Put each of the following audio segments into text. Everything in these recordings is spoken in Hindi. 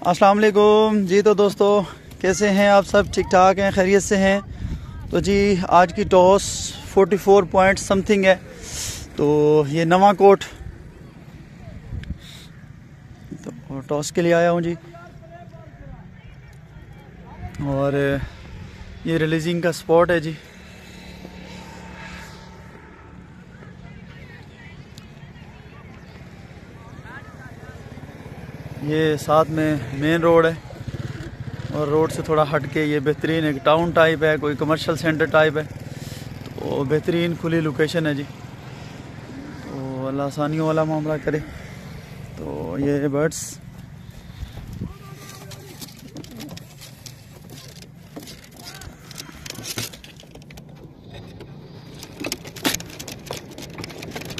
अस्सलाम वालेकुम जी तो दोस्तों, कैसे हैं आप सब? ठीक ठाक हैं? खैरियत से हैं? तो जी, आज की टॉस 44 पॉइंट समथिंग है। तो ये नवा कोट तो टॉस के लिए आया हूँ जी। और ये रिलीजिंग का स्पॉट है जी। ये साथ में मेन रोड है। और रोड से थोड़ा हट के ये बेहतरीन एक टाउन टाइप है, कोई कमर्शियल सेंटर टाइप है। तो बेहतरीन खुली लोकेशन है जी। तो अल्लाह आसानियों वाला मामला करे। तो ये बर्ड्स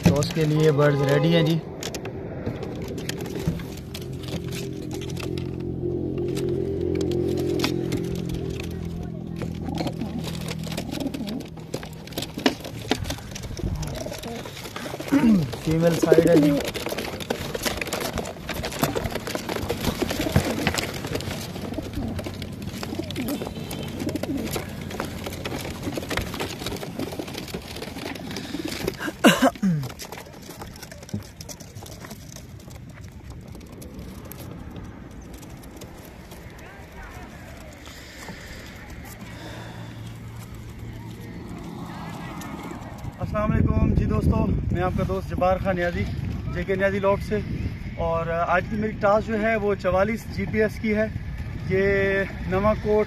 तो उसके लिए बर्ड्स रेडी हैं जी। फीमेल साइड है जी। असलम जी दोस्तों, मैं आपका दोस्त जबार खान न्याजी जे के न्याजी लॉट से और आज की मेरी टास्क जो है, वो चवालीस जीपीएस की है। ये नवा कोट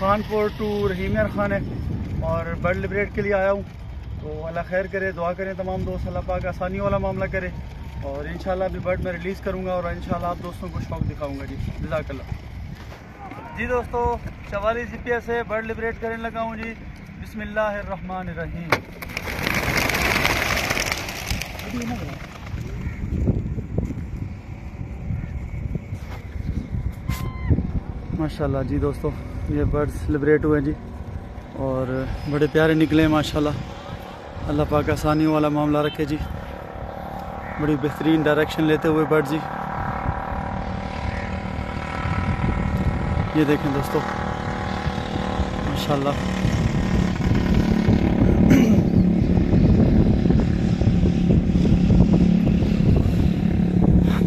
खानपुर टू रहीमर खान है। और बर्ड लिबरेट के लिए आया हूँ। तो अल्लाह खैर करे, दुआ करें तमाम दोस्त, अल्लाह पाक आसानी वाला मामला करे। और इन अभी बर्ड मैं रिलीज़ करूँगा और इन आप दोस्तों को शौक दिखाऊँगा जी। जजाकल्ला जी दोस्तों, चवालीस जी पी एस है, बर्ड लिबरेट करने लगा हूँ जी। बिसमिल्लाम माशाल्लाह जी दोस्तों, ये बर्ड्स लिबरेट हुए जी। और बड़े प्यारे निकले माशाल्लाह। अल्लाह पाक आसानी वाला मामला रखे जी। बड़ी बेहतरीन डायरेक्शन लेते हुए बर्ड जी। ये देखें दोस्तों, माशाल्लाह।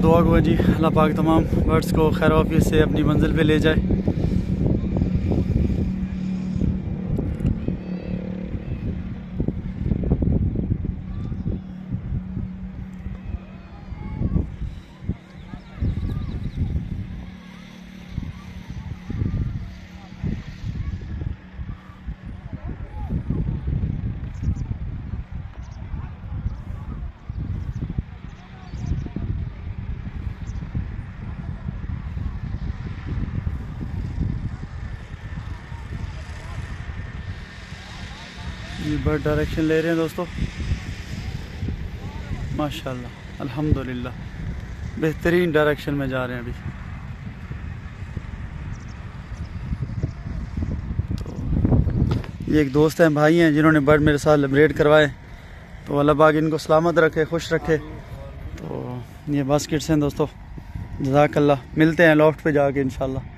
दुआ को जी। अल्लाह पाक तमाम बर्ड्स को खैर वाफियत से अपनी मंजिल पे ले जाए। ये बर्ड डायरेक्शन ले रहे हैं दोस्तों। माशाल्लाह, अल्हम्दुलिल्लाह। बेहतरीन डायरेक्शन में जा रहे हैं अभी। तो ये एक दोस्त हैं, भाई हैं, जिन्होंने बर्ड मेरे साथ लिबरेट करवाए। तो अल्लाह बाग इनको सलामत रखे, खुश रखे। तो ये बास्केट्स हैं दोस्तों। जजाकल्ला मिलते हैं लॉफ्ट पे जाके, इंशाल्लाह।